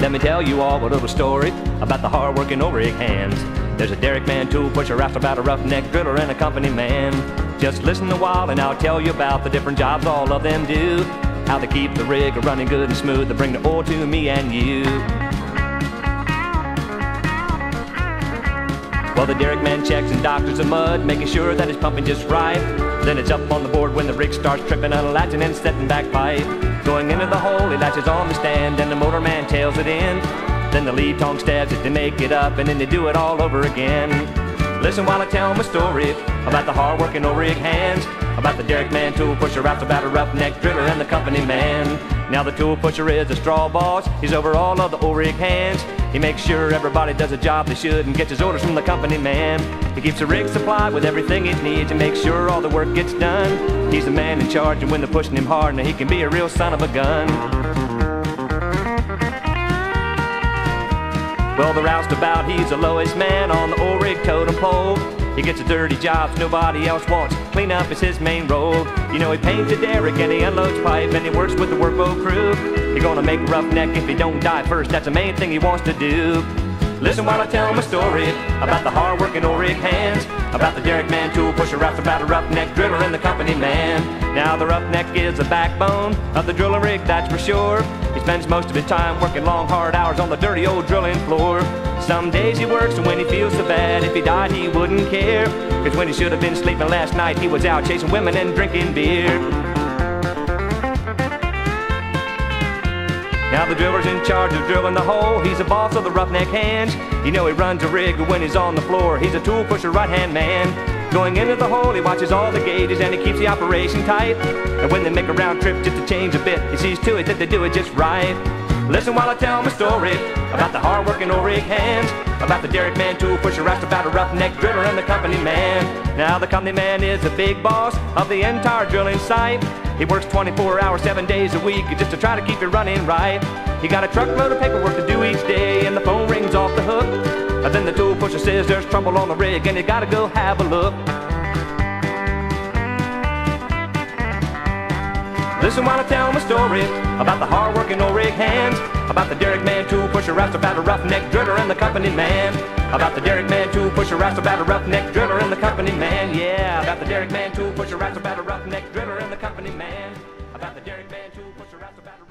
Let me tell you all a little story about the hard-working rig hands. There's a derrick man, tool pusher, roustabout a roughneck driller, and a company man. Just listen a while and I'll tell you about the different jobs all of them do. How they keep the rig running good and smooth to bring the oil to me and you. Well, the derrick man checks and doctors the mud, making sure that it's pumping just right. Then it's up on the board when the rig starts tripping, unlatching and setting back pipe. Going into the hole, he latches on the stand, and the motor man tails it in. Then the lead tong stabs it to make it up, and then they do it all over again. Listen while I tell my story about the hard-working oil rig hands, about the derrick man, tool pusher, out about a roughneck driller, and the company man. Now the tool pusher is a straw boss. He's over all of the oil rig hands. He makes sure everybody does a job they should and gets his orders from the company man. He keeps the rig supplied with everything it needs and makes sure all the work gets done. He's the man in charge, and when they're pushing him hard, now he can be a real son of a gun. Well, the roustabout, he's the lowest man on the oil rig totem pole. He gets the dirty jobs nobody else wants. Clean up is his main role. You know, he paints a derrick and he unloads pipe and he works with the workboat crew. He's gonna make a roughneck if he don't die first. That's the main thing he wants to do. Listen while I tell my story about the hard-working oil rig hands, about the derrick man, tool pusher, roustabout, a roughneck driller and the company man. Now the roughneck is the backbone of the drilling rig, that's for sure. He spends most of his time working long, hard hours on the dirty old drilling floor. Some days he works and when he feels so bad, if he died he wouldn't care. Cause when he should have been sleeping last night, he was out chasing women and drinking beer. Now the driller's in charge of drilling the hole. He's the boss of the roughneck hands. You know he runs a rig when he's on the floor. He's a tool pusher, right-hand man. Going into the hole, he watches all the gauges and he keeps the operation tight. And when they make a round trip just to change a bit, he sees to it that they do it just right. Listen while I tell my story about the hard-working oil rig hands, about the derrick man, tool pusher, roustabout, a roughneck driller and the company man. Now the company man is the big boss of the entire drilling site. He works 24 hours, seven days a week just to try to keep it running right. He got a truckload of paperwork to do each day and the phone rings off the hook. And then the tool pusher says there's trouble on the rig and you gotta go have a look. Listen while I tell my story about the hard-working no-rig hands, about the Derrick man tool pusher, raster batter, roughneck driller, and the company man. About the Derrick man tool pusher, raster batter, roughneck driller, and the company man. Yeah, about the Derrick man tool pusher, raster batter, roughneck driller, and the company man. About the Derrick man tool pusher, raster batter,